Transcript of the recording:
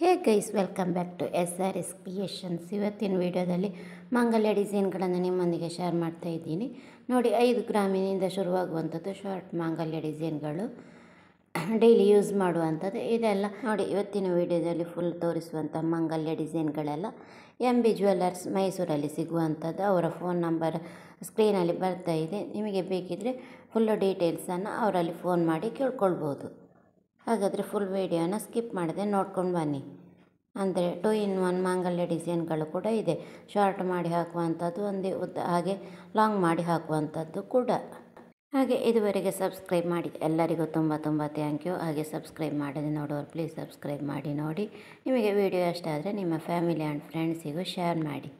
Hey guys, welcome back to S R S creations. ಇವತ್ತಿನ ವಿಡಿಯೋದಲ್ಲಿ ಮಂಗಲ್ಯ ಡಿಸೈನ್ಗಳನ್ನು ನಿಮ್ಮೊಂದಿಗೆ ಶೇರ್ ಮಾಡ್ತಾ ಇದ್ದೀನಿ. ನೋಡಿ, ಐದು ಗ್ರಾಮಿನಿಂದ ಶುರುವಾಗುವಂಥದ್ದು ಶಾರ್ಟ್ ಮಾಂಗಲ್ಯ ಡಿಸೈನ್ಗಳು. ಡೈಲಿ ಯೂಸ್ ಮಾಡುವಂಥದ್ದು. ಇದೆಲ್ಲ ನೋಡಿ, ಇವತ್ತಿನ ವಿಡಿಯೋದಲ್ಲಿ ಫುಲ್ ತೋರಿಸುವಂಥ ಮಂಗಲ್ಯ ಡಿಸೈನ್ಗಳೆಲ್ಲ ಎಂ ಬಿ ಜ್ಯುವೆಲ್ಲರ್ಸ್ ಮೈಸೂರಲ್ಲಿ ಸಿಗುವಂಥದ್ದು. ಅವರ ಫೋನ್ ನಂಬರ್ ಸ್ಕ್ರೀನಲ್ಲಿ ಬರ್ತಾ ಇದೆ. ನಿಮಗೆ ಬೇಕಿದ್ದರೆ ಫುಲ್ಲು ಡೀಟೇಲ್ಸನ್ನು ಅವರಲ್ಲಿ ಫೋನ್ ಮಾಡಿ ಕೇಳ್ಕೊಳ್ಬೋದು. ಹಾಗಾದರೆ ಫುಲ್ ವೀಡಿಯೋನ ಸ್ಕಿಪ್ ಮಾಡದೆ ನೋಡ್ಕೊಂಡು ಬನ್ನಿ. ಅಂದರೆ ಟು ಇನ್ ಒನ್ ಮಾಂಗಲ್ಯ ಡಿಸೈನ್ಗಳು ಕೂಡ ಇದೆ. ಶಾರ್ಟ್ ಮಾಡಿ ಹಾಕುವಂಥದ್ದು ಒಂದೇ ಉದ್ದ, ಹಾಗೆ ಲಾಂಗ್ ಮಾಡಿ ಹಾಕುವಂಥದ್ದು ಕೂಡ. ಹಾಗೆ ಇದುವರೆಗೆ ಸಬ್ಸ್ಕ್ರೈಬ್ ಮಾಡಿ ಎಲ್ಲರಿಗೂ ತುಂಬ ತುಂಬ ಥ್ಯಾಂಕ್ ಯು ಹಾಗೆ ಸಬ್ಸ್ಕ್ರೈಬ್ ಮಾಡದೆ ನೋಡೋರು ಪ್ಲೀಸ್ ಸಬ್ಸ್ಕ್ರೈಬ್ ಮಾಡಿ ನೋಡಿ. ನಿಮಗೆ ವಿಡಿಯೋ ಇಷ್ಟ ಆದರೆ ನಿಮ್ಮ ಫ್ಯಾಮಿಲಿ ಆ್ಯಂಡ್ ಫ್ರೆಂಡ್ಸಿಗೂ ಶೇರ್ ಮಾಡಿ.